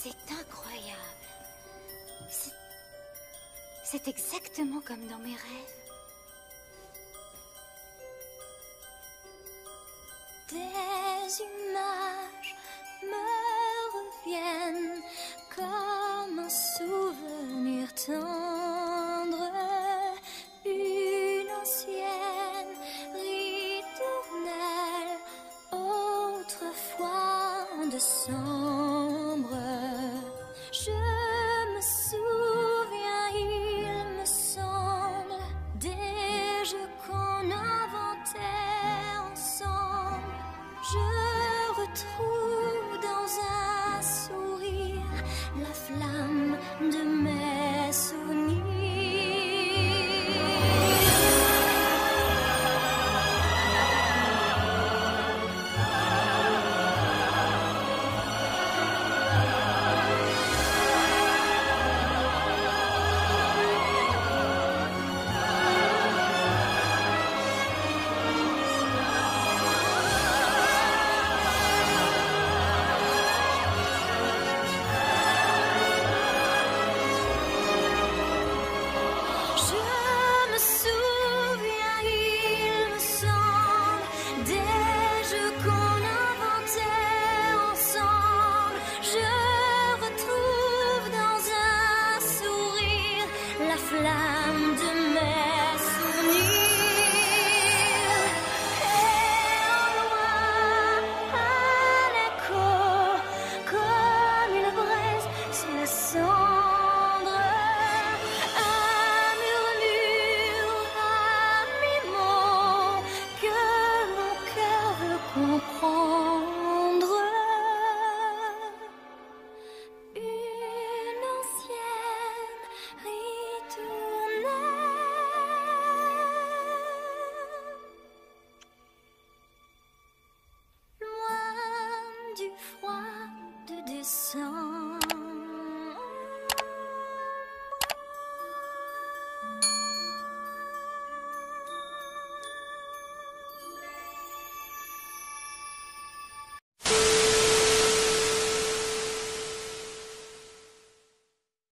C'est incroyable. C'est exactement comme dans mes rêves. Des images me reviennent comme un souvenir tendre. Une ancienne ritournelle, autrefois en sang. told tonight